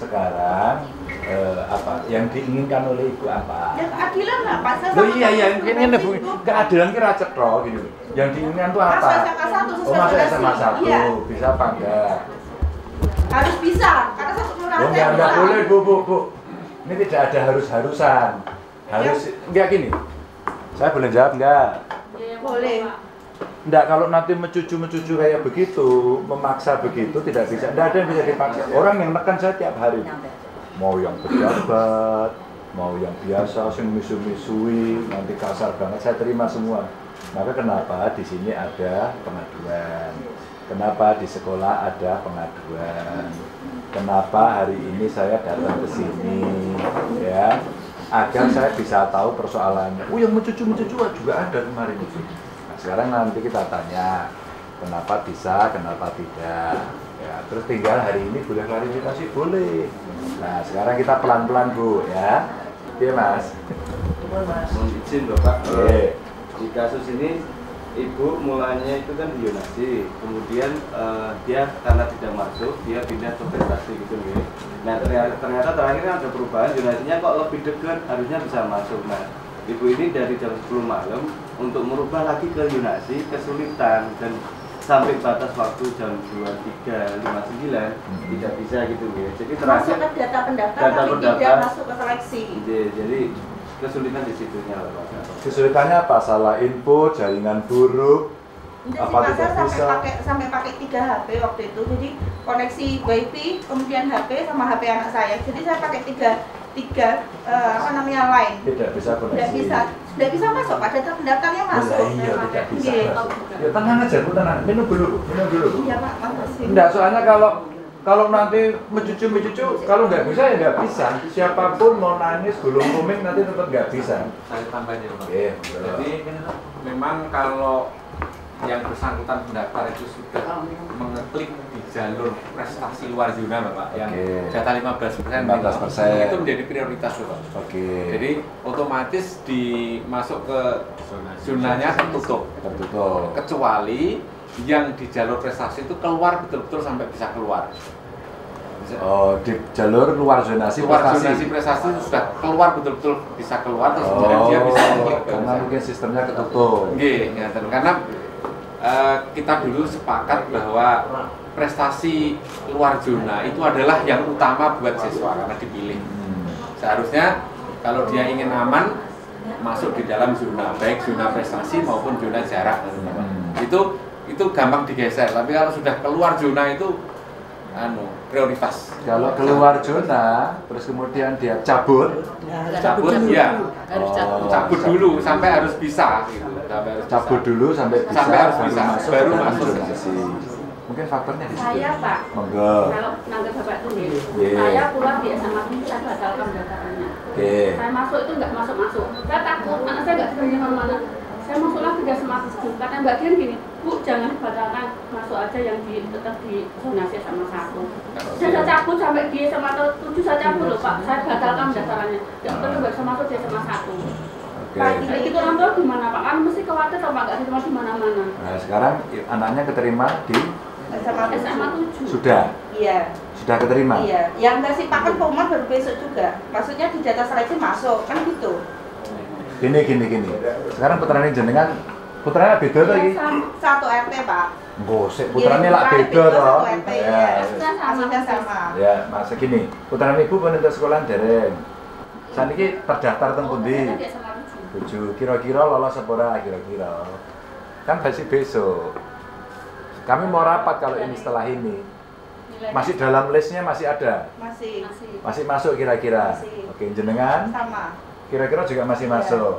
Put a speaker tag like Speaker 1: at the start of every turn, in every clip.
Speaker 1: sekarang eh, apa yang diinginkan oleh ibu apa?
Speaker 2: Ya keadilan lah Pak. Saya
Speaker 1: Oh iya iya,
Speaker 2: teman-teman
Speaker 1: ini ini bu,
Speaker 2: itu.
Speaker 1: keadilan kira cetro gitu. Yang diinginkan tuh apa?
Speaker 2: Masuk SMA satu
Speaker 1: Oh
Speaker 2: sesuai
Speaker 1: masuk. SMA satu,
Speaker 2: Iya.
Speaker 1: bisa apa enggak?
Speaker 2: Harus bisa karena satu kelurahan
Speaker 1: Oh
Speaker 2: saya
Speaker 1: enggak, enggak
Speaker 2: bisa.
Speaker 1: boleh bu, bu, bu. Ini tidak ada harus-harusan. Harus, enggak gini. Saya boleh jawab enggak?
Speaker 2: Boleh.
Speaker 1: Enggak, kalau nanti mencucu-mencucu kayak begitu, memaksa begitu, tidak bisa. Enggak ada yang bisa dipaksa. Orang yang nekan saya tiap hari. Mau yang pejabat, mau yang biasa, sing misu-misui, nanti kasar banget, saya terima semua. Maka kenapa di sini ada pengaduan? Kenapa di sekolah ada pengaduan? Kenapa hari ini saya datang ke sini? Ya, agar saya bisa tahu persoalannya. Oh, yang mencucu-mencucu juga ada kemarin itu. Sekarang nanti kita tanya, kenapa bisa, kenapa tidak. Ya, terus tinggal hari ini boleh klarifikasi, boleh. Nah, sekarang kita pelan-pelan Bu, ya. Iya Mas.
Speaker 3: Mohon izin Bapak,
Speaker 1: Oke.
Speaker 3: eh, di kasus ini ibu mulanya itu kan di Yonasi, kemudian eh, dia karena tidak masuk, dia pindah ke prestasi gitu nih. Nah ternyata, ternyata terakhir kan ada perubahan, Yonasinya kok lebih dekat, harusnya bisa masuk. Nah ibu ini dari jam 10 malam untuk merubah lagi ke Yonasi kesulitan dan sampai batas waktu jam 23.59 tidak bisa gitu nih. Jadi
Speaker 2: Masuk
Speaker 3: terakhir
Speaker 2: ke data pendaftar
Speaker 3: Data
Speaker 2: tapi tidak
Speaker 3: pendaftar.
Speaker 2: masuk ke seleksi.
Speaker 3: jadi, jadi kesulitan di situnya Pak.
Speaker 1: Kesulitannya apa? Salah input, jaringan buruk,
Speaker 2: Enggak
Speaker 1: Apa
Speaker 2: sih,
Speaker 1: tidak
Speaker 2: sampai
Speaker 1: bisa?
Speaker 2: pakai sampai pakai tiga HP waktu itu. Jadi koneksi WiFi, kemudian HP sama HP anak saya. Jadi saya pakai tiga tiga eh, apa namanya line.
Speaker 1: tidak bisa koneksi.
Speaker 2: Tidak bisa, tidak bisa masuk. Pada data pendaftarnya masuk.
Speaker 1: Lah iya, tidak bisa
Speaker 2: Iya.
Speaker 1: masuk. Ya tenang aja Bu, tenang. Minum dulu, minum dulu.
Speaker 2: Iya Pak, makasih.
Speaker 1: Enggak, soalnya kalau kalau nanti mencucu mencucu, kalau nggak bisa ya nggak bisa. Siapa pun mau nangis gulung kuming nanti tetap nggak bisa.
Speaker 4: saya tambahin ya Pak.
Speaker 1: Oke,
Speaker 4: Jadi memang kalau yang bersangkutan pendaftar itu sudah mengeklik jalur prestasi luar zona Bapak yang
Speaker 1: Oke.
Speaker 4: jatah 15 persen
Speaker 1: 15%.
Speaker 4: itu menjadi prioritas Bapak.
Speaker 1: Oke.
Speaker 4: Jadi otomatis dimasuk ke zonanya tertutup
Speaker 1: tertutup.
Speaker 4: kecuali yang di jalur prestasi itu keluar betul-betul sampai bisa keluar. Bisa-
Speaker 1: Oh, di jalur luar zonasi
Speaker 4: keluar
Speaker 1: prestasi.
Speaker 4: zonasi prestasi itu sudah keluar betul-betul bisa keluar terus kemudian dia bisa
Speaker 1: karena mungkin sistemnya ketutup.
Speaker 4: Nggih, ngeten. karena eh, kita dulu sepakat bahwa prestasi luar zona itu adalah yang utama buat siswa karena dipilih.
Speaker 1: Hmm.
Speaker 4: Seharusnya kalau dia ingin aman masuk di dalam zona, baik zona prestasi maupun zona jarak.
Speaker 1: Hmm.
Speaker 4: Itu itu gampang digeser, tapi kalau sudah keluar zona itu anu prioritas.
Speaker 1: Kalau keluar zona, terus kemudian dia cabut,
Speaker 4: cabut ya
Speaker 5: Harus
Speaker 1: Oh.
Speaker 5: cabut.
Speaker 4: cabut dulu sampai harus bisa gitu. Sampai harus
Speaker 1: cabut
Speaker 4: bisa.
Speaker 1: dulu sampai bisa,
Speaker 4: Sampai harus
Speaker 1: baru
Speaker 4: bisa,
Speaker 1: masuk
Speaker 4: baru
Speaker 1: ke dalam
Speaker 4: masuk.
Speaker 1: Mungkin faktornya di situ.
Speaker 5: Saya Pak,
Speaker 1: Monggo.
Speaker 5: kalau nanggap Bapak itu nih,
Speaker 1: Iya.
Speaker 5: saya keluar di SMA ini saya batalkan pendaftarannya.
Speaker 1: Oke.
Speaker 5: Saya masuk itu nggak masuk-masuk. Saya takut, anak saya nggak diterima ke mana-mana. Saya masuk lagi di SMA itu. Karena Mbak Dian gini, Bu jangan batalkan, masuk aja yang di tetap di zonasi sama satu. Saya cabut sampai di SMA tujuh saya cabut loh Pak. Saya batalkan pendaftarannya. Nggak perlu nggak bisa masuk di SMA satu.
Speaker 1: Oke.
Speaker 5: Nah, itu orang tua gimana Pak? Kan mesti khawatir kalau Pak nggak diterima di mana-mana.
Speaker 1: Nah, sekarang anaknya keterima di
Speaker 2: SMA
Speaker 5: SMA tujuh.
Speaker 1: sudah
Speaker 2: Iya.
Speaker 1: sudah keterima.
Speaker 2: Iya, yang kasih paket pengumuman baru besok juga. Maksudnya di data seleksi masuk, kan gitu.
Speaker 1: Gini gini gini. Sekarang putrane jenengan putranya beda lagi.
Speaker 2: Iya, Satu RT, Pak.
Speaker 1: Gosek putrane
Speaker 2: Iya,
Speaker 1: lah beda
Speaker 2: beda
Speaker 1: toh.
Speaker 2: satu RT,
Speaker 1: Ya.
Speaker 2: ya.
Speaker 5: Maksudnya sama.
Speaker 1: Ya, masa gini. Putrane ibu pun untuk sekolah dereng. Saniki terdaftar teng
Speaker 5: Oh,
Speaker 1: pundi?
Speaker 5: tujuh.
Speaker 1: Kira-kira lolos apa ora kira-kira? Kan masih besok. Kami mau rapat kalau ini setelah ini. Masih dalam listnya masih ada.
Speaker 2: Masih
Speaker 5: masih.
Speaker 1: Masih masuk kira-kira. Oke, jenengan
Speaker 2: sama.
Speaker 1: kira-kira juga masih
Speaker 2: Iya.
Speaker 1: masuk.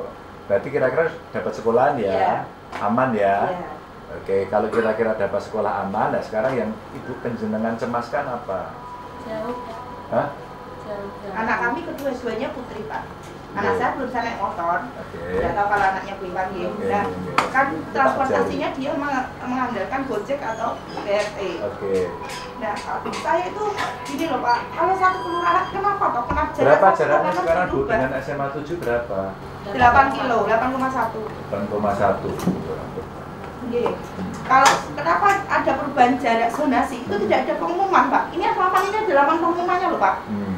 Speaker 1: Berarti kira-kira dapat sekolahan ya.
Speaker 2: Iya.
Speaker 1: Aman ya.
Speaker 2: Iya.
Speaker 1: Oke, kalau kira-kira dapat sekolah aman, nah sekarang yang ibu penjenengan cemaskan apa?
Speaker 5: Jauh.
Speaker 1: Hah?
Speaker 5: Jauh.
Speaker 2: Anak kami kedua-duanya putri, Pak. Anak
Speaker 1: Iya.
Speaker 2: saya belum bisa naik motor. Tidak tahu kalau anaknya belum panggil.
Speaker 1: Oke,
Speaker 2: Nah,
Speaker 1: oke.
Speaker 2: kan transportasinya dia meng- mengandalkan Gojek atau BRT.
Speaker 1: Oke.
Speaker 2: Nah, saya itu gini loh Pak, kalau satu kelurahan kenapa toh? Kenapa jarak
Speaker 1: Berapa jaraknya sekarang Bu dengan SMA 7 berapa?
Speaker 2: 8 kilo, 8,1.
Speaker 1: 8,1.
Speaker 2: Iya. Kalau kenapa ada perubahan jarak zonasi itu tidak ada pengumuman Pak. Ini apa ini ada laman pengumumannya loh Pak.
Speaker 1: Hmm.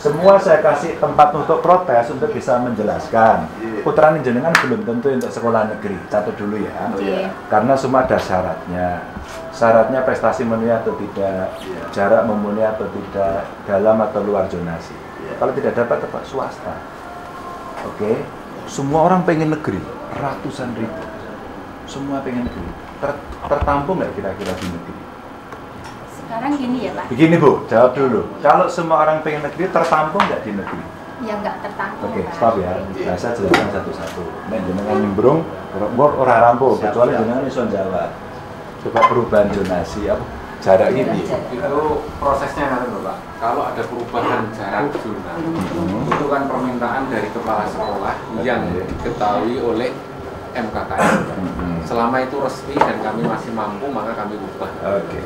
Speaker 1: Semua saya kasih tempat untuk protes untuk bisa menjelaskan.
Speaker 3: Iya.
Speaker 1: Putra jenengan belum tentu untuk sekolah negeri. Satu dulu ya.
Speaker 3: Oh, iya.
Speaker 1: Karena semua ada syaratnya. Syaratnya prestasi memenuhi atau tidak,
Speaker 3: Iya.
Speaker 1: jarak memenuhi atau tidak, dalam atau luar zonasi.
Speaker 3: Iya.
Speaker 1: Kalau tidak dapat tempat swasta. Oke, semua orang pengen negeri, ratusan ribu. Semua pengen negeri. Ter- tertampung nggak kira-kira di negeri?
Speaker 6: Sekarang gini ya Pak,
Speaker 1: Begini Bu, jawab dulu. Kalau semua orang pengen negeri, tertampung nggak di negeri?
Speaker 6: ya nggak tertampung.
Speaker 1: Oke,
Speaker 6: Pak.
Speaker 1: stop ya. Nah, saya jelaskan satu-satu. Nek jenengan nimbrung, gua ora rampung, kecuali jenengan iso jawab. Coba perubahan zonasi apa? Jarak ini.
Speaker 4: itu prosesnya nanti Bapak. Kalau ada perubahan jarak zona,
Speaker 1: Hmm.
Speaker 4: itu kan permintaan dari kepala sekolah yang diketahui oleh MKKN.
Speaker 1: Hmm.
Speaker 4: Selama itu resmi dan kami masih mampu, maka kami ubah.
Speaker 1: Oke.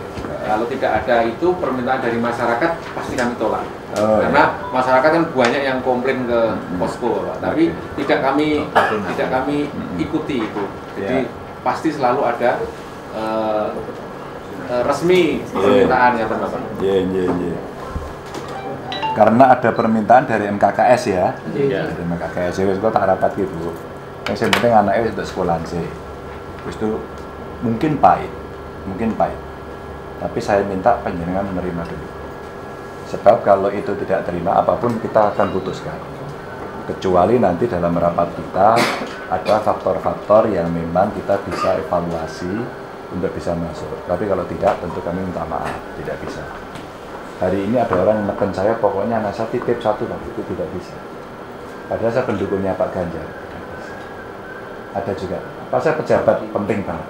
Speaker 4: Kalau tidak ada itu permintaan dari masyarakat pasti kami tolak.
Speaker 1: Oh,
Speaker 4: Karena masyarakat kan banyak yang komplain ke posko, Pak. Tapi tidak kami tidak kami
Speaker 1: Hmm.
Speaker 4: ikuti itu. Jadi
Speaker 1: Ya.
Speaker 4: pasti selalu ada eh, eh, resmi permintaan ya Bapak.
Speaker 1: Iya, iya, iya. Karena ada permintaan dari MKKS ya.
Speaker 4: Iya.
Speaker 1: Dari MKKS, ya kok tak rapat gitu. Yang penting anaknya untuk sekolah sih. Terus itu mungkin pahit, mungkin pahit. Tapi saya minta penjenengan menerima dulu. Sebab kalau itu tidak terima, apa pun kita akan putuskan. Kecuali nanti dalam rapat kita ada faktor-faktor yang memang kita bisa evaluasi untuk bisa masuk. Tapi kalau tidak, tentu kami minta maaf, tidak bisa. Hari ini ada orang yang neken saya, pokoknya anak saya titip satu, tapi itu tidak bisa. Padahal saya pendukungnya Pak Ganjar. Ada juga. Pak saya pejabat penting banget.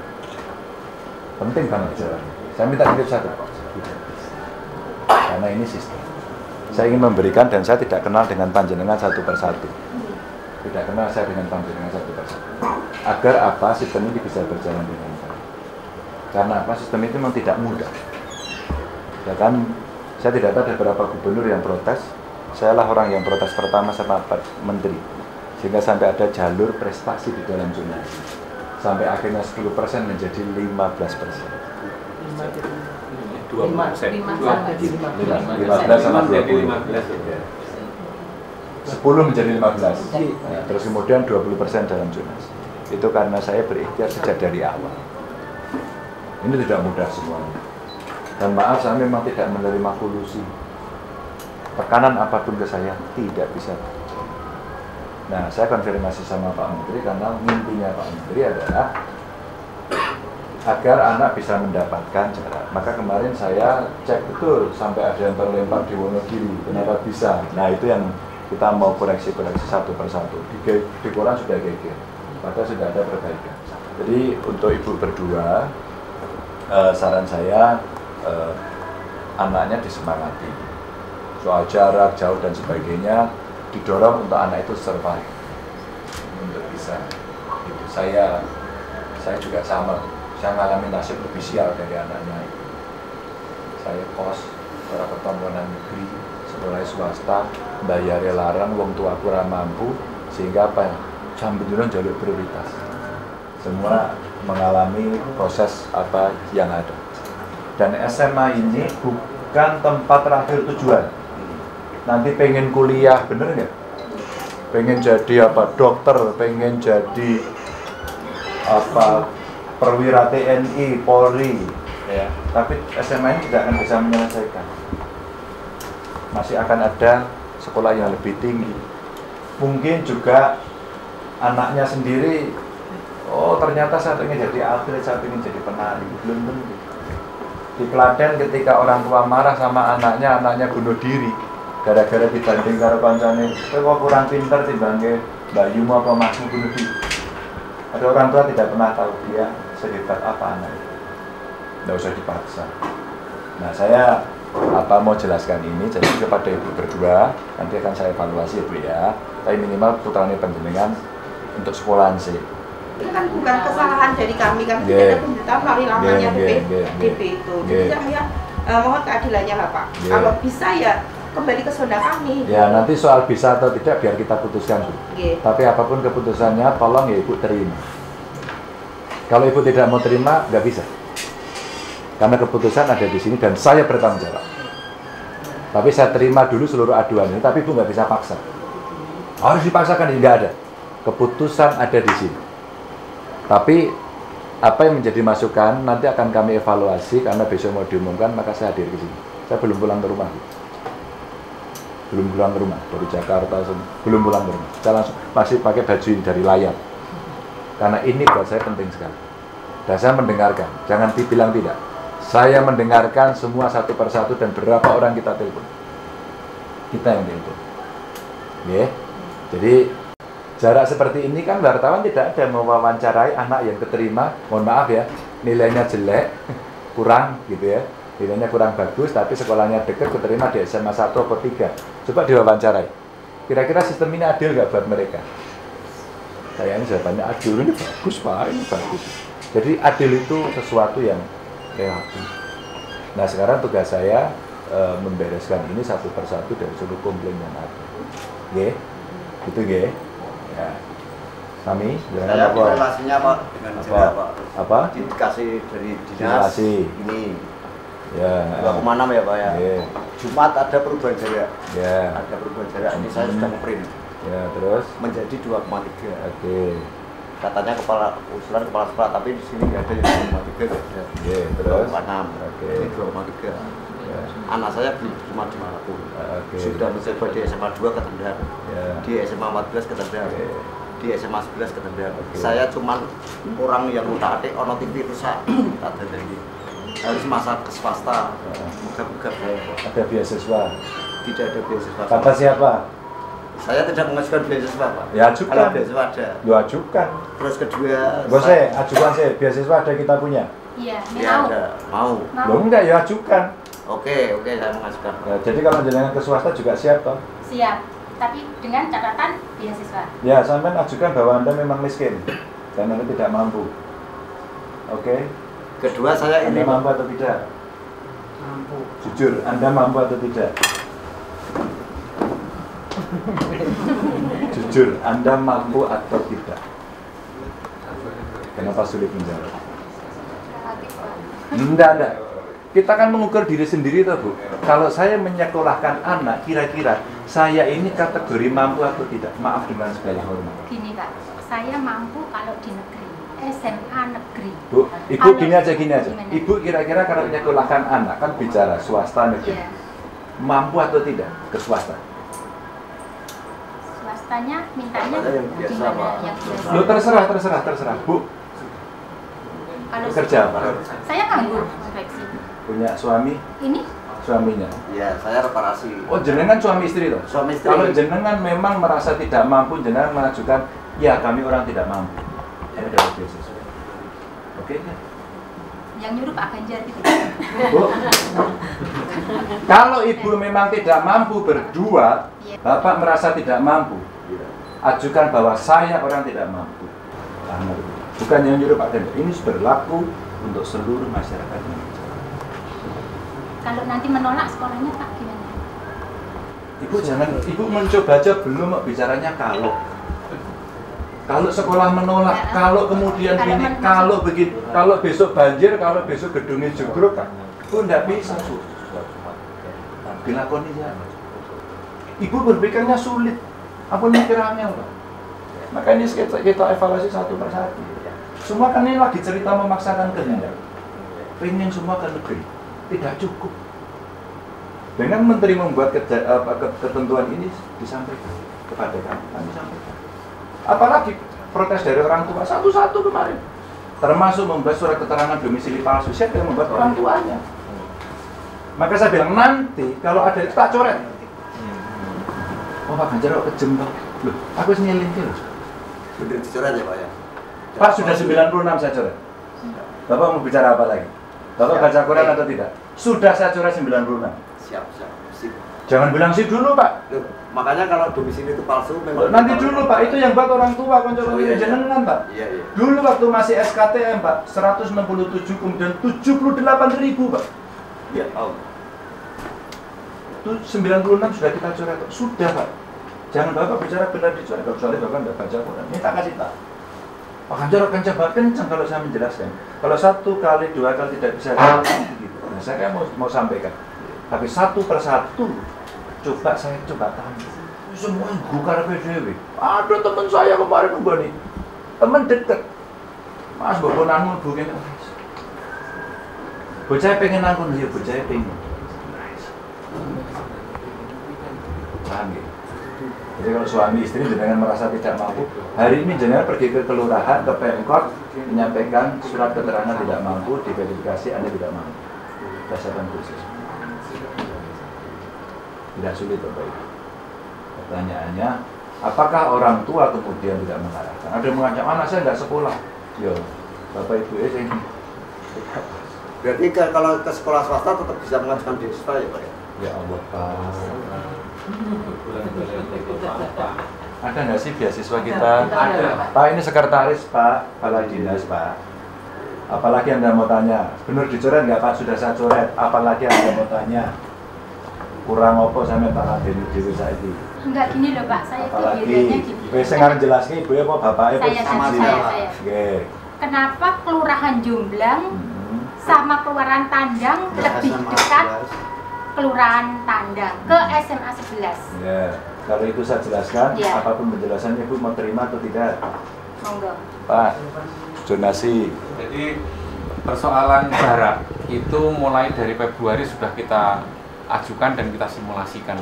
Speaker 1: Penting banget pejabat. Saya minta titip satu. Karena ini sistem. Saya ingin memberikan dan saya tidak kenal dengan panjenengan satu persatu. Tidak kenal saya dengan panjenengan satu persatu. Agar apa sistem ini bisa berjalan dengan baik. Karena apa sistem itu memang tidak mudah. Ya kan, saya tidak tahu ada berapa gubernur yang protes. Saya lah orang yang protes pertama sama Menteri. Sehingga sampai ada jalur prestasi di dalam zonasi. Sampai akhirnya 10% menjadi 15%.
Speaker 4: Dua persen.
Speaker 6: Lima
Speaker 4: Dua
Speaker 6: sampai
Speaker 4: persen.
Speaker 1: Lima- 15 sama
Speaker 4: Menjadi
Speaker 1: 20.
Speaker 4: 15.
Speaker 1: Ya. 10 menjadi 15. Nah, terus kemudian 20% dalam zonasi. Itu karena saya berikhtiar sejak dari awal. Ini tidak mudah semuanya. Dan maaf saya memang tidak menerima kolusi. Tekanan apa pun ke saya tidak bisa. Nah, saya konfirmasi sama Pak Menteri karena mimpinya Pak Menteri adalah agar anak bisa mendapatkan jarak. Maka kemarin saya cek betul sampai ada yang terlempar di Wonogiri. Kenapa bisa? Nah itu yang kita mau koreksi-koreksi satu persatu. Di, di koran sudah geger, padahal sudah ada perbaikan. Jadi untuk ibu berdua, eh, saran saya eh, anaknya disemangati. Soal jarak, jauh dan sebagainya didorong untuk anak itu survive untuk bisa. Itu saya saya juga sama saya mengalami nasib lebih sial dari anaknya saya kos para pertombonan negeri sekolah swasta bayar larang wong tua kurang mampu sehingga apa ya? Sambil dulu jalur prioritas. Semua mengalami proses apa yang ada. Dan SMA ini bukan tempat terakhir tujuan. Nanti pengen kuliah bener nggak? Pengen jadi apa? Dokter pengen jadi apa perwira TNI Polri. Ya tapi SMA ini tidak akan bisa menyelesaikan. Masih akan ada sekolah yang lebih tinggi. Mungkin juga anaknya sendiri oh ternyata saya ingin jadi atlet saya ingin jadi penari. Belum tentu. Di Klaten ketika orang tua marah sama anaknya anaknya bunuh diri. Gara-gara dibanding karo kancane kowe kok kurang pinter timbangke Bayu apa masmu bunuh diri? Ada orang tua tidak pernah tahu dia sehebat apa anak itu tidak usah dipaksa nah saya apa mau jelaskan ini jadi kepada ibu berdua nanti akan saya evaluasi ibu ya tapi minimal putranya penjenengan untuk sekolahan sih
Speaker 2: Itu kan bukan kesalahan dari kami, kami
Speaker 1: Yeah.
Speaker 2: tidak ada pemberitahuan melalui lamanya
Speaker 1: Yeah, yeah, yeah, yeah.
Speaker 2: DP itu. Jadi
Speaker 1: Yeah.
Speaker 2: saya eh, mohon keadilannya lah Pak.
Speaker 1: Yeah.
Speaker 2: Kalau bisa ya kembali ke zona kami.
Speaker 1: ya nanti soal bisa atau tidak biar kita putuskan Bu.
Speaker 2: Nggih.
Speaker 1: tapi apa pun keputusannya tolong ya ibu terima kalau ibu tidak mau terima nggak bisa Karena keputusan ada di sini dan saya bertanggung jawab. Tapi saya terima dulu seluruh aduan ini, tapi ibu nggak bisa paksa. Harus dipaksakan, nggak ada. Keputusan ada di sini. Tapi apa yang menjadi masukan nanti akan kami evaluasi karena besok mau diumumkan maka saya hadir ke sini. Saya belum pulang ke rumah. Belum pulang ke rumah dari Jakarta belum pulang ke rumah. Saya langsung masih pakai baju dari layar. Karena ini buat saya penting sekali. Dan saya mendengarkan, jangan dibilang tidak. Saya mendengarkan semua satu persatu dan berapa orang kita telepon. Kita yang telepon. Ya. Jadi jarak seperti ini kan wartawan tidak ada mewawancarai anak yang keterima, mohon maaf ya, nilainya jelek, kurang gitu ya. Nilainya kurang bagus tapi sekolahnya dekat keterima di SMA 1 atau 3. Coba diwawancarai. Kira-kira sistem ini adil nggak buat mereka? Kayaknya jawabannya adil ini bagus pak, ini bagus. Jadi adil itu sesuatu yang relatif. Nah sekarang tugas saya e, membereskan ini satu persatu dari seluruh komplain yang ada. Oke, itu ge. Ya. Kami,
Speaker 7: Saya
Speaker 1: apa?
Speaker 7: relasinya Pak dengan
Speaker 1: Apa?
Speaker 7: Pak.
Speaker 1: Apa?
Speaker 7: Dikasih dari dinas.
Speaker 1: Dikasih.
Speaker 7: Ini
Speaker 1: Ya.
Speaker 7: dua koma enam ya Pak ya.
Speaker 1: Ya.
Speaker 7: Jumat ada perubahan jarak.
Speaker 1: Ya.
Speaker 7: Ada perubahan jarak. Ini saya sudah ngeprint
Speaker 1: Ya, terus?
Speaker 7: menjadi 2,3.
Speaker 1: Oke.
Speaker 7: Katanya kepala usulan kepala sekolah tapi di sini nggak ada yang 2,3 nggak ada.
Speaker 1: Oke, terus?
Speaker 7: 2,6.
Speaker 1: Oke.
Speaker 7: Ini 2,3.
Speaker 1: Ya.
Speaker 7: Anak saya belum cuma 2,5.
Speaker 1: Oke.
Speaker 7: Sudah mencoba di SMA 2 ketendang.
Speaker 1: Ya.
Speaker 7: Di SMA 14 ketendang.
Speaker 1: Oke.
Speaker 7: Di SMA 11 ketendang.
Speaker 1: Oke.
Speaker 7: Saya cuman orang yang utak atik ono TV rusak. Tak ada lagi. Harus masak ke swasta. Buka-buka saya.
Speaker 1: Ada beasiswa.
Speaker 7: Tidak ada beasiswa.
Speaker 1: Kata siapa?
Speaker 7: Saya tidak mengajukan beasiswa, Pak.
Speaker 1: Ya, ajukan.
Speaker 7: Kalau beasiswa ada.
Speaker 1: Lu ajukan.
Speaker 7: Terus kedua,
Speaker 1: Gue saya ajukan saya beasiswa ada kita punya.
Speaker 6: Iya,
Speaker 7: ya
Speaker 6: mau.
Speaker 7: ada. Mau.
Speaker 6: Mau.
Speaker 1: Lo enggak ya ajukan.
Speaker 7: Oke, oke saya mengajukan.
Speaker 1: Ya, jadi kalau jenengan ke swasta juga siap toh.
Speaker 6: Siap. Tapi dengan catatan beasiswa.
Speaker 1: Ya, sampai ajukan bahwa Anda memang miskin dan Anda tidak mampu. Oke,
Speaker 7: Kedua saya
Speaker 1: Anda
Speaker 7: ini,
Speaker 1: mampu atau tidak? Mampu. Jujur, Anda mampu atau tidak? Jujur, Anda mampu atau tidak? Kenapa sulit menjawab? Enggak, enggak. Kita kan mengukur diri sendiri toh, Bu. Kalau saya menyekolahkan anak, kira-kira saya ini kategori mampu atau tidak? Maaf dengan segala hormat.
Speaker 6: Gini, Pak. Saya mampu kalau di negeri. SMA negeri.
Speaker 1: Bu, Ibu
Speaker 6: Kalau-
Speaker 1: gini aja gini aja.
Speaker 6: Gimana?
Speaker 1: Ibu kira-kira kalau menyekolahkan anak kan bicara swasta negeri.
Speaker 6: Iya.
Speaker 1: Mampu atau tidak ke swasta?
Speaker 6: Swastanya mintanya
Speaker 7: yang biasa? Pak.
Speaker 1: Lu terserah, terserah, terserah. Bu,
Speaker 6: Kalau
Speaker 1: kerja apa?
Speaker 6: Saya nganggur konveksi.
Speaker 1: Punya suami,
Speaker 6: Ini
Speaker 1: suaminya.
Speaker 7: Ya, saya reparasi.
Speaker 1: Oh, jenengan suami istri toh?
Speaker 7: Suami istri.
Speaker 1: Kalau jenengan memang merasa tidak mampu, jenengan mengajukan, ya kami orang tidak mampu. Ya udah beasiswa. Oke kan?
Speaker 6: yang nyuruh Pak Ganjar gitu.
Speaker 1: Bu, kalau ibu memang tidak mampu berdua,
Speaker 6: Iya.
Speaker 1: bapak merasa tidak mampu, ajukan bahwa saya orang tidak mampu. Bukan yang nyuruh Pak Ganjar, ini berlaku untuk seluruh masyarakat Indonesia.
Speaker 6: Kalau nanti menolak sekolahnya Pak gimana?
Speaker 1: Ibu jangan, ibu mencoba aja belum bicaranya kalau. Kalau sekolah menolak,
Speaker 6: Ya.
Speaker 1: kalau kemudian
Speaker 6: Kalau men-
Speaker 1: kalau begini, kalau besok banjir, kalau besok gedungnya jugruk, kan, itu enggak bisa. Su. Dilakoni ya. Ibu berpikirnya sulit, apa mikir angel, Pak? Makanya kita, kita evaluasi satu persatu. Semua kan ini lagi cerita memaksakan kehendak. Pengen semua ke negeri, tidak cukup. Dengan menteri membuat keja- apa, ke- ketentuan ini disampaikan kepada kami, kami sampaikan. Apalagi protes dari orang tua satu-satu kemarin, termasuk membuat surat keterangan domisili palsu. Siapa yang membuat orang tuanya? Maka saya bilang nanti kalau ada tak coret. Oh Pak Ganjar kok kejem Pak? Loh, aku harus nyeling loh.
Speaker 7: Sudah dicoret ya, Pak ya?
Speaker 1: Pak sudah 96 saya coret. Bapak mau bicara apa lagi? Bapak
Speaker 7: Siap.
Speaker 1: baca Quran atau tidak? Sudah saya coret 96.
Speaker 7: Siap, siap. Sip.
Speaker 1: Jangan bilang sih dulu Pak.
Speaker 7: Loh, makanya kalau domisili itu palsu memang
Speaker 1: Nanti dulu Pak, itu yang buat orang tua konco
Speaker 7: Oh, iya, iya.
Speaker 1: jenengan Pak.
Speaker 7: Iya, iya.
Speaker 1: Dulu waktu masih SKTM Pak, 167 kemudian 78 ribu Pak.
Speaker 7: Iya, tahu.
Speaker 1: Itu 96 sudah kita coret Pak. Sudah Pak. Jangan Bapak bicara benar dicoret, kecuali Bapak tidak baca Quran. Ini tak kasih tahu. Pak Ganjar akan coba kencang kalau saya menjelaskan. Kalau satu kali, dua kali tidak bisa gitu. Nah, saya mau, mau sampaikan. Tapi satu persatu, coba saya coba tanya. Semua gukar PDW. Ada teman saya kemarin mbak nih, teman deket. Mas bawa nanggung bukan. Bocah pengen nanggung, ya bocah pengen. Paham ya? Jadi kalau suami istri jenengan merasa tidak mampu, hari ini jenengan pergi ke kelurahan, ke Pemkot, menyampaikan surat keterangan tidak mampu, diverifikasi Anda tidak mampu. Dasarkan khusus. Tidak sulit Bapak Ibu. Pertanyaannya, apakah orang tua kemudian tidak mengarahkan? Ada yang mengancam anak saya nggak sekolah. Yo, Bapak Ibu ya.
Speaker 7: Berarti kalau ke sekolah swasta tetap bisa mengajukan desta ya Pak ya?
Speaker 1: Ya Allah Pak. Ada nggak sih beasiswa kita?
Speaker 4: Ada.
Speaker 1: Pak ini sekretaris Pak, kepala dinas Pak. Apalagi anda mau tanya, benar dicoret nggak Pak? Sudah saya coret. Apalagi anda mau tanya? Kurang apa saya minta ladeni dewi saya ini.
Speaker 6: Enggak gini loh Pak, saya
Speaker 1: Apalagi,
Speaker 6: gini.
Speaker 1: wes sing arep jelasnya ibu ya apa bapaknya
Speaker 6: Saya,
Speaker 1: posisi
Speaker 6: saya, saya, saya.
Speaker 1: Oke.
Speaker 6: Kenapa kelurahan Jomblang
Speaker 1: Hmm.
Speaker 6: sama kelurahan Tandang lebih dekat
Speaker 7: 11.
Speaker 6: Kelurahan Tandang ke SMA 11?
Speaker 1: Ya, kalau itu saya jelaskan,
Speaker 6: Ya.
Speaker 1: apa pun penjelasannya ibu mau terima atau tidak?
Speaker 6: Monggo.
Speaker 1: Pak, donasi.
Speaker 4: Jadi persoalan jarak itu mulai dari Februari sudah kita ajukan dan kita simulasikan.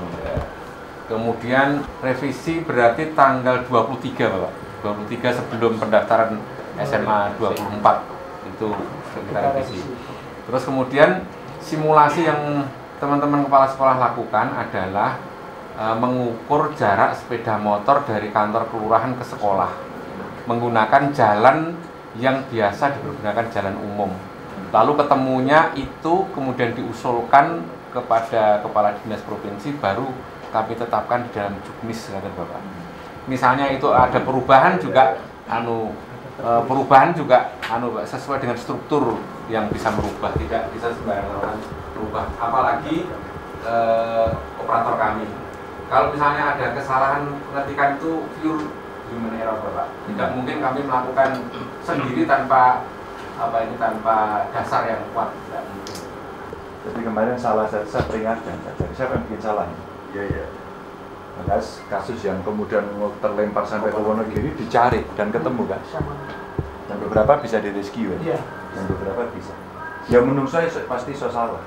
Speaker 4: Kemudian revisi berarti tanggal 23 Bapak. 23 sebelum pendaftaran SMA 24 itu kita revisi. Terus kemudian simulasi yang teman-teman kepala sekolah lakukan adalah e, mengukur jarak sepeda motor dari kantor kelurahan ke sekolah menggunakan jalan yang biasa dipergunakan jalan umum. Lalu ketemunya itu kemudian diusulkan kepada kepala dinas provinsi baru kami tetapkan di dalam juknis kata Bapak. Misalnya itu ada perubahan juga anu e, perubahan juga anu sesuai dengan struktur yang bisa merubah tidak bisa sembarangan merubah apalagi e, operator kami. Kalau misalnya ada kesalahan pengetikan itu pure human error Bapak. Tidak mungkin kami melakukan sendiri tanpa apa ini tanpa dasar yang kuat. Tidak mungkin.
Speaker 1: Jadi kemarin salah saya, saya peringatkan saja. Siapa yang bikin salah?
Speaker 7: Iya iya.
Speaker 1: Maka kasus yang kemudian terlempar sampai ke Wonogiri dicari dan ketemu kan? Dan beberapa bisa direscue ya? Dan beberapa bisa. Ya menurut saya se- pasti so salah.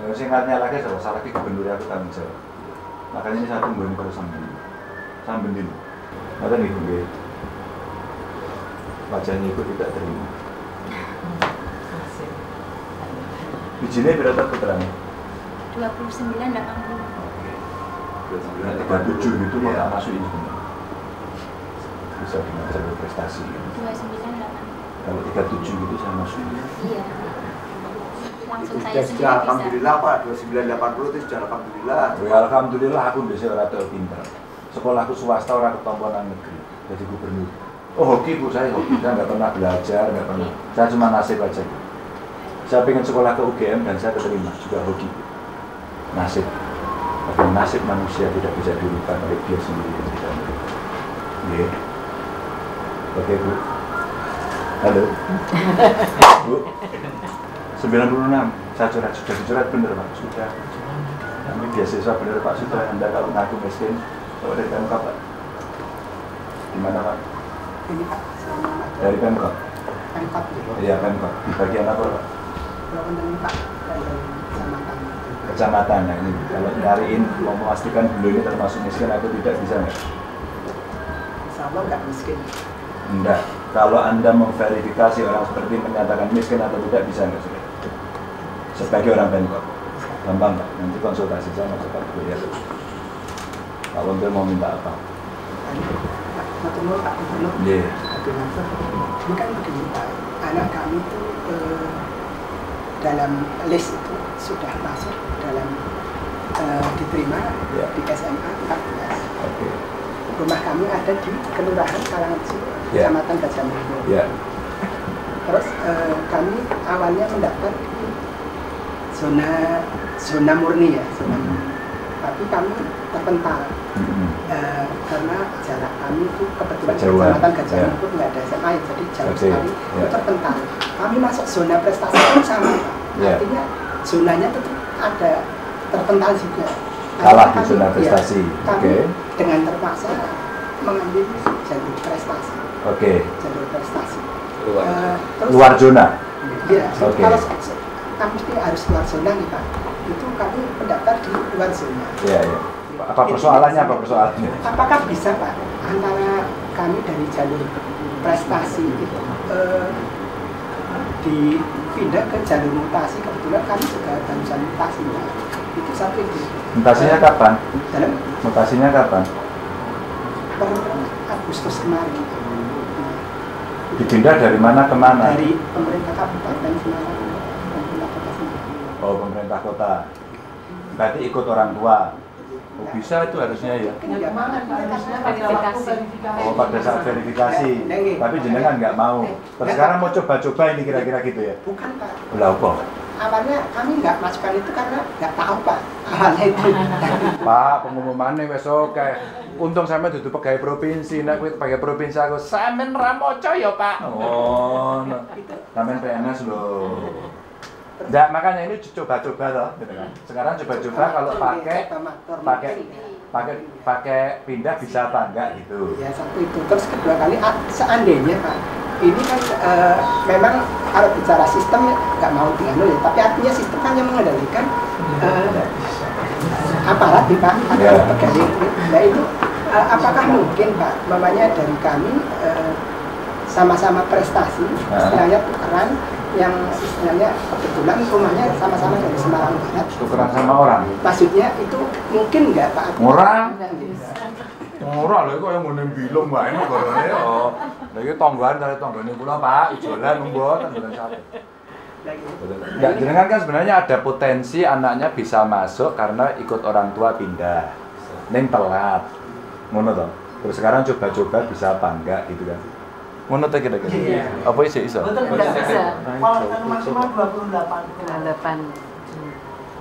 Speaker 1: Ya singkatnya lagi salah salah ke gubernur aku tanggung jawab. Makanya ini tunggu ini terus sambil sambil dulu. Ada nih gue. Wajahnya itu tidak terima. Izinnya berapa keterangan?
Speaker 6: 29 80.
Speaker 1: tiga tujuh itu mau nggak masuk ini bisa dengan jalur prestasi
Speaker 6: 29
Speaker 1: kalau tiga tujuh itu saya masuk
Speaker 6: Iya. Langsung saya
Speaker 7: Sudah,
Speaker 6: sendiri
Speaker 7: sudah
Speaker 6: bisa.
Speaker 7: alhamdulillah Pak. 2980 itu sudah alhamdulillah.
Speaker 1: ya, alhamdulillah aku bisa orang tua pintar sekolahku swasta orang ketomponan negeri jadi gubernur. Oh hoki bu saya hoki. Saya nggak pernah belajar nggak pernah. Saya cuma nasib aja saya pengen sekolah ke UGM dan saya keterima juga hoki Bu. nasib. Tapi nasib manusia tidak bisa dirubah oleh dia sendiri yang tidak Iya. oke bu. Halo. Bu 96 saya curhat sudah dicurat bener pak. Sudah. Kami beasiswa bener pak. Sudah. Anda kalau ngaku miskin kalau dari pemkot pak. Di mana pak. Dari pemkot?
Speaker 8: Pemkot
Speaker 1: iya pemkot. Di bagian apa pak?
Speaker 8: Kecamatan.
Speaker 1: kecamatan. Nah ini kalau nyariin mau memastikan dulu ini termasuk miskin aku tidak bisa nggak?
Speaker 8: Insya Allah nggak miskin.
Speaker 1: enggak kalau anda memverifikasi orang seperti menyatakan miskin atau tidak bisa nggak sebagai orang pemkot gampang pak nanti konsultasi sama Pak Gubernur ya Pak Wontel mau minta apa
Speaker 8: Pak Matur Pak Gubernur.
Speaker 1: Iya.
Speaker 8: Matur. Ini kan begini Pak, anak kami itu eh, dalam list itu sudah masuk dalam eh, diterima
Speaker 1: Ya.
Speaker 8: di SMA 14.
Speaker 1: oke
Speaker 8: Rumah kami ada di Kelurahan Kalangaji,
Speaker 1: Ya.
Speaker 8: Kecamatan Gajah Mungkur.
Speaker 1: ya
Speaker 8: Terus eh, kami awalnya mendaftar di zona zona murni ya, zona murni. tapi kami terpental
Speaker 1: Mm-mm.
Speaker 8: Eh, karena jarak kami itu kebetulan kecamatan Gajah
Speaker 1: ya.
Speaker 8: Lumpur nggak ada SMA ya, jadi jauh
Speaker 1: Oke,
Speaker 8: sekali
Speaker 1: ya.
Speaker 8: itu terpental. Kami masuk zona prestasi pun sama.
Speaker 1: Ya.
Speaker 8: artinya zonanya tetap ada terpental juga.
Speaker 1: Kalah di zona
Speaker 8: kami-
Speaker 1: prestasi.
Speaker 8: ya, kami
Speaker 1: Oke.
Speaker 8: dengan terpaksa mengambil jalur prestasi,
Speaker 1: Oke.
Speaker 8: jalur prestasi.
Speaker 4: Keluar.
Speaker 8: Eh, terus-
Speaker 1: Luar zona.
Speaker 8: Iya,
Speaker 1: Oke.
Speaker 8: kalau kami mesti harus luar zona nih Pak. Itu kami mendaftar di luar zona.
Speaker 1: Iya, iya. Apa persoalannya? Apa persoalannya?
Speaker 8: Apakah bisa Pak antara kami dari jalur prestasi itu eh, dipindah ke jalur mutasi kebetulan kami juga barusan mutasi Pak. Itu satu itu.
Speaker 1: Mutasinya kapan?
Speaker 8: Dalam
Speaker 1: Mutasinya kapan?
Speaker 8: per Agustus kemarin
Speaker 1: Dipindah dari mana ke mana?
Speaker 8: dari pemerintah kabupaten Semarang.
Speaker 1: Oh, pemerintah kota. Berarti ikut orang tua. Oh, bisa itu harusnya ya. Oh, pada saat verifikasi. Tapi jenengan nggak mau. Terus sekarang mau coba-coba ini kira-kira gitu ya?
Speaker 8: bukan Pak.
Speaker 1: Lah kok?
Speaker 8: awalnya kami nggak masukkan itu karena nggak tahu pak awalnya itu
Speaker 1: Pak, pengumumannya wes oke. Untung sampe dudu pegawai provinsi, nek kowe pegawai provinsi aku sampean ra moco ya, Pak. Oh, no. PNS lho. Enggak, makanya ini coba-coba loh, gitu kan. Sekarang coba-coba kalau pakai pakai pakai pakai pindah bisa apa enggak gitu.
Speaker 8: ya satu itu terus kedua kali ah, seandainya pak ini kan eh, memang kalau bicara sistem ya nggak mau dianu ya tapi artinya sistem yang mengendalikan eh, aparat nih pak atau
Speaker 1: Ya.
Speaker 8: pegawai nah itu eh, apakah mungkin pak mamanya dari kami sama-sama prestasi
Speaker 1: Ya.
Speaker 8: istilahnya tukeran yang istilahnya kebetulan rumahnya sama-sama dari Semarang Barat
Speaker 1: Tukeran sama orang.
Speaker 8: maksudnya itu mungkin nggak pak
Speaker 1: Ora. Ora lho kok yang ngene bilung wae nek gorone oh. Lha iki tonggoan karo tanggane kula, Pak, ijolan mboten mboten sakit. Enggak, jenengan kan sebenarnya ada potensi anaknya bisa masuk karena ikut orang tua pindah. Neng telat. Ngono toh. Terus sekarang coba-coba bisa apa enggak gitu kan. Ngono teh kira-kira.
Speaker 8: Iya.
Speaker 1: Apa sih iso?
Speaker 6: Betul bisa.
Speaker 8: Kalau maksimal 28
Speaker 6: Delapan.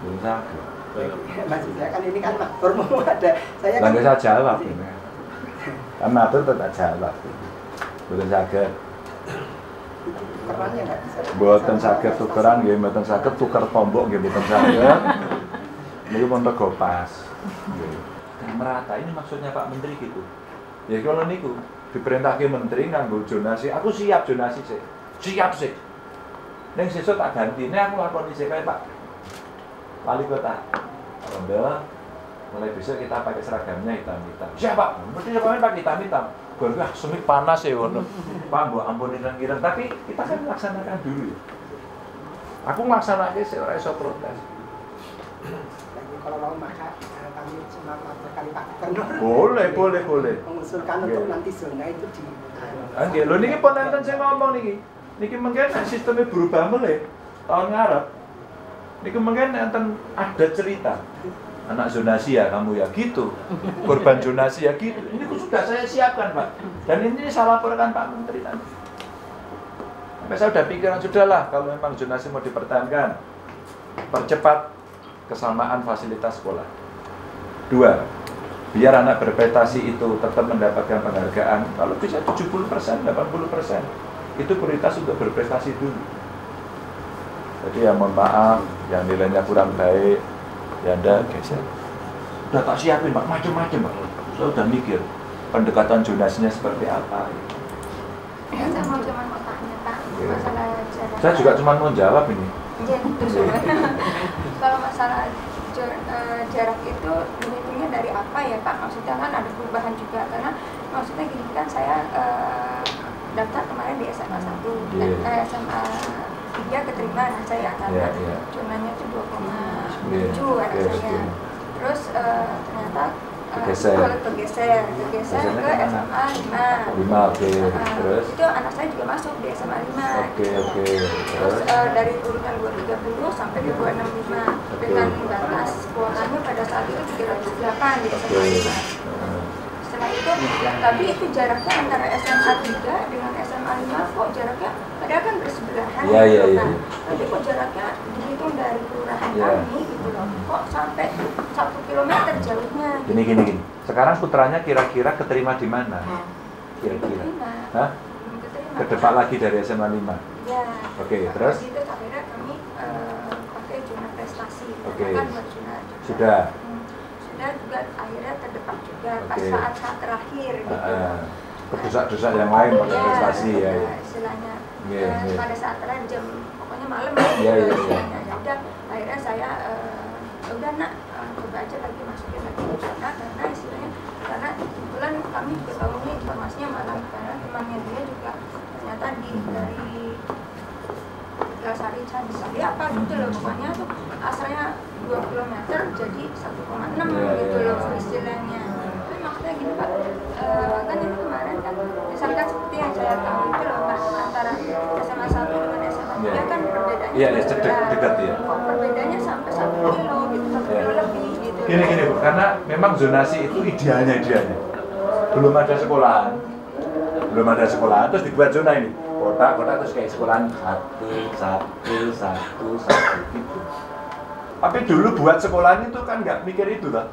Speaker 1: Belum sakit.
Speaker 8: Maksud saya kan ini kan makmur mau ada saya
Speaker 1: Lah
Speaker 8: kan
Speaker 1: nggak saya jawab ini. Kan matur tetap jawab. Belum sakit.
Speaker 8: bisa
Speaker 1: Mboten saged tukeran nggih mboten saged tuker tombok nggih mboten saged. Niku pun rego pas. Nggih. Dan merata ini maksudnya Pak Menteri gitu. Ya kalau niku diperintahke menteri nganggo jonasi, aku siap jonasi sih. Siap sih. Ning sesuk tak ganti, nek aku lakoni sih kayak Pak Wali Kota. Rondo, mulai besok kita pakai seragamnya hitam-hitam. Siapa? Mesti siapa pakai hitam-hitam. Gue ah semik panas ya wono. Pak, mbok ampunin kirang tapi kita kan melaksanakan dulu ya. Aku melaksanakan sih ora iso protes.
Speaker 8: Kalau mau maka eh, kami cuma kali Pak Gubernur
Speaker 1: Boleh, boleh, boleh.
Speaker 8: mengusulkan
Speaker 1: Oke.
Speaker 8: untuk nanti zona itu di
Speaker 1: Oke, lho niki pun enten sing ngomong niki. Niki mungkin sistemnya berubah mulai tahun ngarep. Niki mungkin enten ada cerita. Anak zonasi ya kamu ya gitu. Korban zonasi ya gitu. Ini sudah saya siapkan, Pak. Dan ini saya laporkan Pak Menteri tadi. Sampai saya udah pikiran sudahlah kalau memang zonasi mau dipertahankan. Percepat kesamaan fasilitas sekolah. Dua, biar anak berprestasi itu tetap mendapatkan penghargaan kalau bisa 70 80 itu prioritas untuk berprestasi dulu. Jadi yang mohon maaf yang nilainya kurang baik ya anda geser. Udah tak siapin pak? Macam-macam pak. Saya udah mikir pendekatan zonasinya seperti apa.
Speaker 6: Ya, saya mau cuma mau tanya Pak masalah jarak.
Speaker 1: saya juga cuma mau jawab ini.
Speaker 6: Iya, betul. Kalau masalah jar- eh, jarak itu menghitungnya dari apa ya Pak? Maksudnya kan ada perubahan juga karena maksudnya gini kan saya eh, daftar kemarin di SMA 1 dan
Speaker 1: Iya.
Speaker 6: eh, SMA 3 keterima anak saya karena
Speaker 1: Iya, iya.
Speaker 6: zonanya itu 2,7
Speaker 1: Iya,
Speaker 6: anak
Speaker 1: iya,
Speaker 6: saya.
Speaker 1: iya.
Speaker 6: Terus eh, ternyata
Speaker 1: Kegeser.
Speaker 6: kalau kegeser, kegeser
Speaker 1: Kegesernya
Speaker 6: ke? SMA 5
Speaker 1: lima oke
Speaker 6: Nah,
Speaker 1: terus
Speaker 6: itu anak saya juga masuk di SMA 5
Speaker 1: oke oke
Speaker 6: terus
Speaker 1: terus
Speaker 6: eh, dari urutan 230 sampai ke 265 dengan batas kuotanya pada saat itu 308 di SMA
Speaker 1: oke
Speaker 6: 5 setelah itu tapi itu jaraknya antara SMA 3 dengan SMA 5 kok jaraknya padahal kan bersebelahan
Speaker 1: Iya, iya,
Speaker 6: gitu
Speaker 1: iya.
Speaker 6: kan. tapi kok jaraknya dihitung dari kelurahan
Speaker 1: Iya.
Speaker 6: kami gitu loh kok sampai satu kilometer jauhnya.
Speaker 1: Gini gini gini. Sekarang putranya kira-kira keterima di mana? Kira-kira. Hah? Kedepak lagi dari SMA 5.
Speaker 6: Ya.
Speaker 1: Oke,
Speaker 6: Nah,
Speaker 1: terus?
Speaker 6: Itu akhirnya kami eh, pakai zona prestasi.
Speaker 1: Oke.
Speaker 6: Kan zona juga.
Speaker 1: Sudah.
Speaker 6: Hmm. Sudah juga akhirnya terdepak juga pas
Speaker 1: Oke.
Speaker 6: saat-saat terakhir gitu.
Speaker 1: Uh, Kedusak-dusak yang lain pakai
Speaker 6: Iya,
Speaker 1: prestasi ya.
Speaker 6: iya,
Speaker 1: ya.
Speaker 6: Istilahnya
Speaker 1: Iya,
Speaker 6: eh,
Speaker 1: iya.
Speaker 6: pada saat terakhir jam pokoknya malam
Speaker 1: Iya, iya, iya.
Speaker 6: istilahnya. Ya udah akhirnya saya ya udah nak eh, coba aja lagi ke sana karena istilahnya karena kebetulan kami juga informasinya malam karena temannya dia juga ternyata di dari Lasari Candi apa gitu loh pokoknya tuh asalnya 2 km jadi 1,6
Speaker 1: Iya,
Speaker 6: gitu
Speaker 1: iya,
Speaker 6: loh
Speaker 1: iya.
Speaker 6: istilahnya tapi maksudnya gini pak eh, kan itu kemarin kan misalkan seperti yang saya tahu itu loh mas antara SMA 1 dengan SMA 3
Speaker 1: Iya.
Speaker 6: kan perbedaannya
Speaker 1: iya,
Speaker 6: cuma
Speaker 1: dekat- dekat, ya.
Speaker 6: Perbedaannya sampai satu kilo gitu satu
Speaker 1: Iya.
Speaker 6: kilo lebih gitu
Speaker 1: Gini gini bu, karena memang zonasi itu idealnya idealnya. Belum ada sekolahan, belum ada sekolahan, terus dibuat zona ini. Kota, kota terus kayak sekolahan satu, satu, satu, satu gitu. Tapi dulu buat sekolahan itu kan nggak mikir itu lah.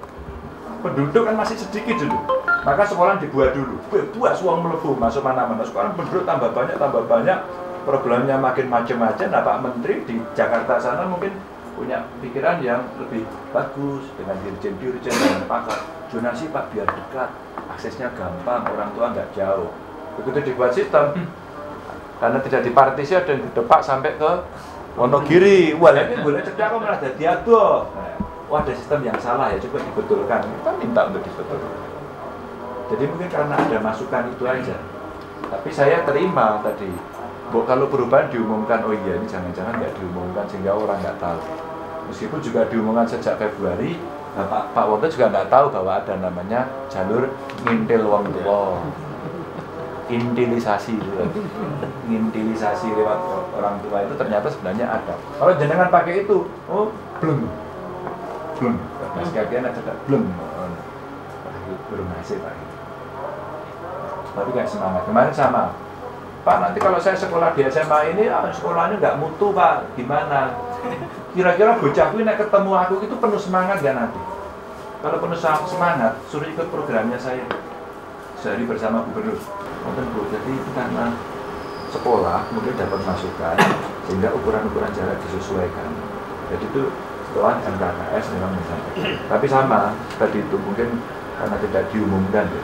Speaker 1: Penduduk kan masih sedikit dulu. Maka sekolahan dibuat dulu. Buat uang melebu masuk mana-mana. Sekarang penduduk tambah banyak, tambah banyak. Problemnya makin macam-macam. Nah Pak Menteri di Jakarta sana mungkin punya pikiran yang lebih bagus dengan dirjen-dirjen dengan pakar. Zonasi Pak biar dekat, aksesnya gampang, orang tua nggak jauh. Begitu dibuat sistem, hmm, karena tidak dipartisi ada yang didepak sampai ke Wonogiri. Wah, ini boleh cedak kok malah jadi adoh. Nah, Wah, ada sistem yang salah ya, coba dibetulkan. Kita minta untuk dibetulkan. Jadi mungkin karena ada masukan itu aja. Tapi saya terima tadi. Bu, kalau perubahan diumumkan, oh iya ini jangan-jangan nggak diumumkan sehingga orang nggak tahu. Meskipun juga diumumkan sejak Februari, nah, Pak, Wonto juga nggak tahu bahwa ada namanya jalur ngintil wong tua intilisasi gitu. Intilisasi lewat orang tua itu ternyata sebenarnya ada. Kalau jenengan pakai itu, oh belum, belum. Mas kakian ada belum. Itu belum hasil pak. Tapi kayak semangat. Kemarin sama. Pak nanti kalau saya sekolah di SMA ini ah, sekolahnya nggak mutu pak. Gimana? Kira-kira bocah ini nek ketemu aku itu penuh semangat gak nanti? Kalau penuh semangat, suruh ikut programnya saya sehari bersama gubernur. Wonten Bu, jadi itu karena sekolah kemudian dapat masukan sehingga ukuran-ukuran jarak disesuaikan. Jadi itu setelah MKKS memang disampaikan. Tapi sama tadi itu mungkin karena tidak diumumkan ya.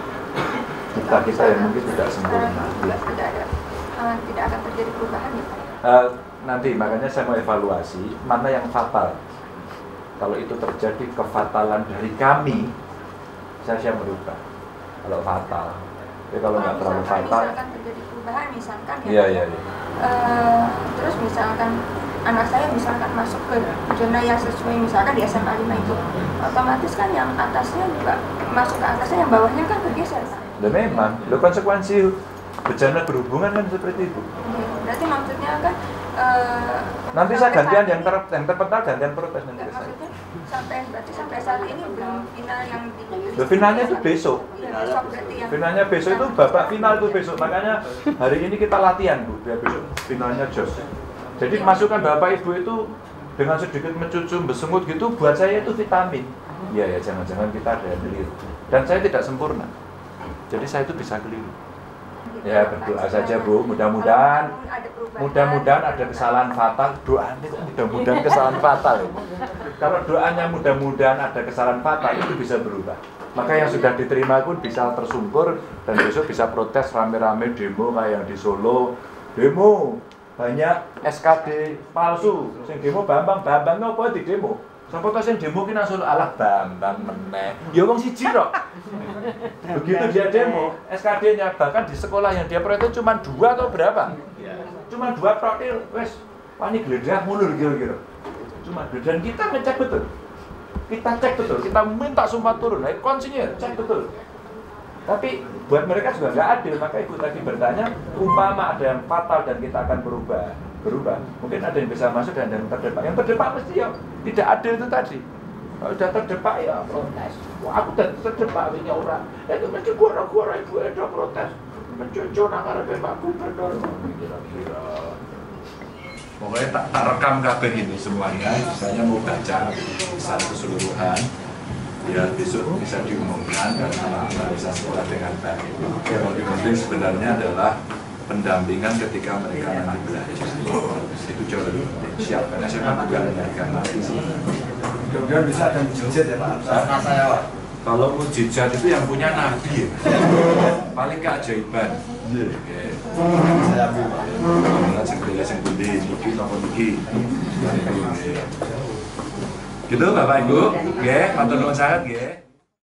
Speaker 1: Kita kita yang mungkin tidak sempurna.
Speaker 6: Tidak ada eh, tidak akan terjadi perubahan ya pak
Speaker 1: Eh, nanti makanya saya mau evaluasi mana yang fatal. Kalau itu terjadi kefatalan dari kami, saya siap merubah. Kalau fatal, tapi kalau nggak terlalu fatal,
Speaker 6: misalkan terjadi perubahan misalkan ya
Speaker 1: iya iya
Speaker 6: ya,
Speaker 1: iya.
Speaker 6: eh, terus misalkan anak saya misalkan masuk ke zona yang sesuai misalkan di SMA 5 itu otomatis kan yang atasnya juga masuk ke atasnya yang bawahnya kan bergeser pak
Speaker 1: Dan memang, lo konsekuensi bencana berhubungan kan seperti itu.
Speaker 6: Berarti maksudnya kan
Speaker 1: Nanti saya gantian yang ter yang terpental gantian protes nanti saya.
Speaker 6: maksudnya sampai berarti sampai saat ini belum final yang di
Speaker 1: Loh, finalnya itu besok.
Speaker 6: Iya, besok
Speaker 1: Finalnya besok itu babak final itu besok. Makanya hari ini kita latihan bu, biar besok finalnya jos. Jadi masukan bapak ibu itu dengan sedikit mencucu, besengut gitu, buat saya itu vitamin. Iya ya, jangan-jangan kita ada yang keliru. Dan saya tidak sempurna. Jadi saya itu bisa keliru. Ya berdoa saja bu, mudah-mudahan mudah-mudahan ada kesalahan fatal. Doanya kok mudah-mudahan kesalahan fatal ya. kalau doanya mudah-mudahan ada kesalahan fatal itu bisa berubah. Maka yang sudah diterima pun bisa tersungkur dan besok bisa protes rame-rame demo kayak yang di Solo. Demo banyak SKD palsu. Sing demo Bambang Bambang apa di demo Sampai tas yang demo ki nang Solo alah Bambang meneh. Ya wong siji kok. Begitu dia demo, SKD-nya bahkan di sekolah yang dia protes cuma dua atau berapa? Cuma dua profil, wes wani geledah mundur kira-kira. Cuma dan kita ngecek betul. Kita cek betul, kita minta sumpah turun, nah, konsinyir cek betul. Tapi buat mereka juga nggak adil, maka ibu tadi bertanya, umpama ada yang fatal dan kita akan berubah, berubah, mungkin ada yang bisa masuk dan ada yang terdepak. Yang terdepak mesti ya tidak adil itu tadi. Kalau sudah terdepak ya protes. Aku udah terdepak ini orang. Itu mesti gora-gora ibu ada protes. Mencucu nang ngarepe Pak Gubernur. Pokoknya tak, tak rekam kabeh ini semuanya. Saya mau baca secara keseluruhan. ya besok bisa diumumkan dan anak-anak bisa sekolah dengan baik. Yang lebih penting sebenarnya adalah pendampingan ketika mereka nanti belajar. Itu jauh lebih penting. Siap, karena saya kan bukan mereka nanti sih.
Speaker 9: Mudah-mudahan bisa ada mujizat ya Pak.
Speaker 7: Saya Pak,
Speaker 1: Kalau mujizat itu yang punya nabi, ya. paling keajaiban. Oke.
Speaker 7: saya ambil Pak.
Speaker 1: Kemudian sing beli sing beli, iki nopo iki. Gitu Bapak Ibu, nggih, matur nuwun sangat nggih.